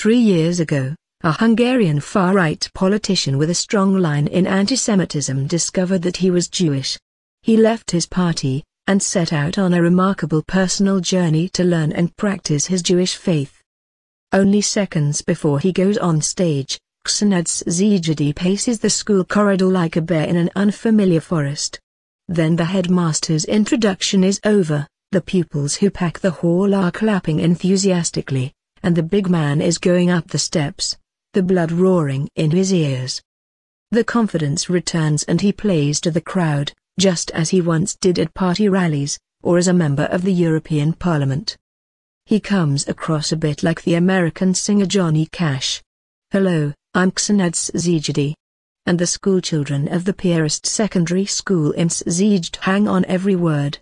Three years ago, a Hungarian far-right politician with a strong line in anti-Semitism discovered that he was Jewish. He left his party, and set out on a remarkable personal journey to learn and practice his Jewish faith. Only seconds before he goes on stage, Csanad Szegedi paces the school corridor like a bear in an unfamiliar forest. Then the headmaster's introduction is over, the pupils who pack the hall are clapping enthusiastically, and the big man is going up the steps, the blood roaring in his ears. The confidence returns and he plays to the crowd, just as he once did at party rallies, or as a member of the European Parliament. He comes across a bit like the American singer Johnny Cash. Hello, I'm Csanad Szegedi. And the schoolchildren of the Piarist Secondary School in Szeged hang on every word.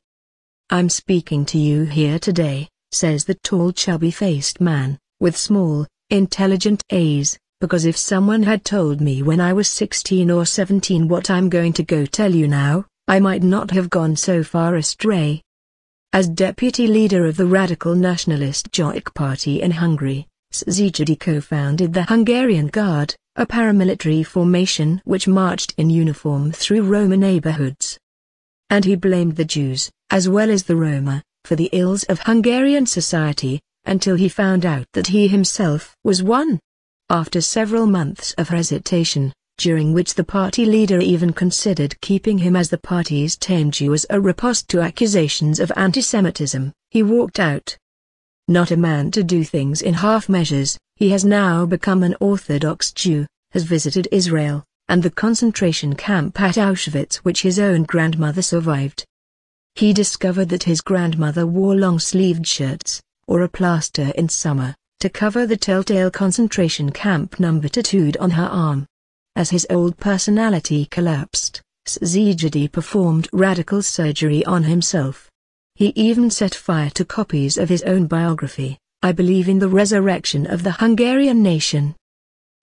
I'm speaking to you here today, says the tall chubby-faced man, with small, intelligent A's, because if someone had told me when I was 16 or 17 what I'm going to go tell you now, I might not have gone so far astray. As deputy leader of the radical nationalist Jobbik Party in Hungary, Szegedi co-founded the Hungarian Guard, a paramilitary formation which marched in uniform through Roma neighborhoods. And he blamed the Jews, as well as the Roma, for the ills of Hungarian society, until he found out that he himself was one. After several months of hesitation, during which the party leader even considered keeping him as the party's tame Jew as a riposte to accusations of anti-Semitism, he walked out. Not a man to do things in half measures, he has now become an Orthodox Jew, has visited Israel, and the concentration camp at Auschwitz which his own grandmother survived. He discovered that his grandmother wore long-sleeved shirts, or a plaster in summer, to cover the telltale concentration camp number tattooed on her arm. As his old personality collapsed, Szegedi performed radical surgery on himself. He even set fire to copies of his own biography, I believe in the resurrection of the Hungarian nation.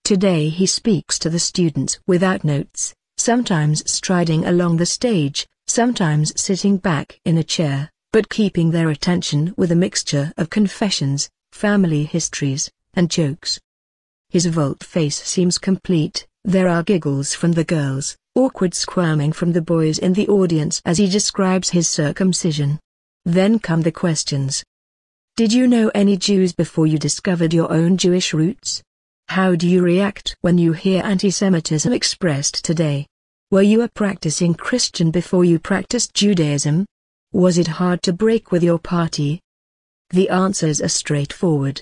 Today he speaks to the students without notes, sometimes striding along the stage, sometimes sitting back in a chair, but keeping their attention with a mixture of confessions, family histories, and jokes. His volte-face seems complete, there are giggles from the girls, awkward squirming from the boys in the audience as he describes his circumcision. Then come the questions. Did you know any Jews before you discovered your own Jewish roots? How do you react when you hear anti-Semitism expressed today? Were you a practicing Christian before you practiced Judaism? Was it hard to break with your party? The answers are straightforward.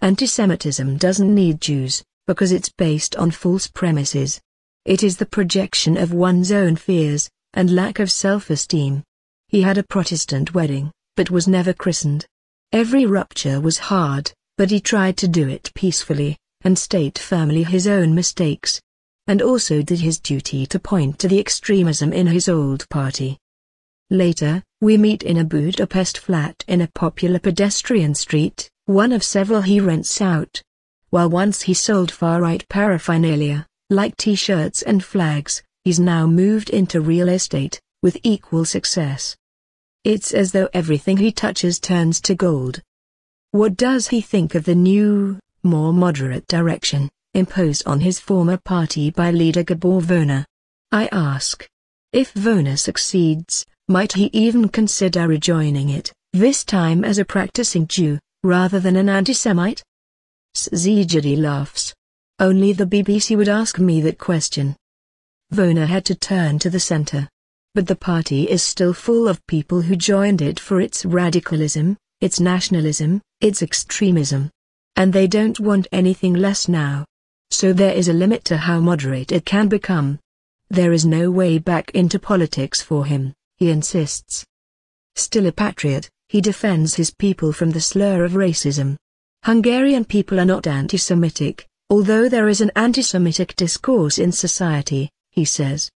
Anti-Semitism doesn't need Jews, because it's based on false premises. It is the projection of one's own fears, and lack of self-esteem. He had a Protestant wedding, but was never christened. Every rupture was hard, but he tried to do it peacefully, and state firmly his own mistakes. And also did his duty to point to the extremism in his old party. Later, we meet in a Budapest flat in a popular pedestrian street, one of several he rents out, while once he sold far-right paraphernalia, like t-shirts and flags, he's now moved into real estate, with equal success. It's as though everything he touches turns to gold. What does he think of the new, more moderate direction, imposed on his former party by leader Gabor Vona? I ask. If Vona succeeds, might he even consider rejoining it, this time as a practicing Jew, rather than an anti-Semite? Szegedi laughs. Only the BBC would ask me that question. Vona had to turn to the center. But the party is still full of people who joined it for its radicalism, its nationalism, its extremism. And they don't want anything less now. So there is a limit to how moderate it can become. There is no way back into politics for him, he insists. Still a patriot, he defends his people from the slur of racism. Hungarian people are not anti-Semitic, although there is an anti-Semitic discourse in society, he says.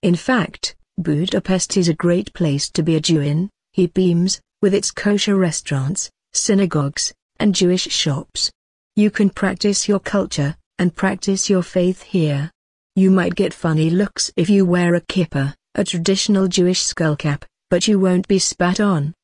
In fact, Budapest is a great place to be a Jew in, he beams, with its kosher restaurants, synagogues, and Jewish shops. You can practice your culture, and practice your faith here. You might get funny looks if you wear a kippah, a traditional Jewish skullcap, but you won't be spat on,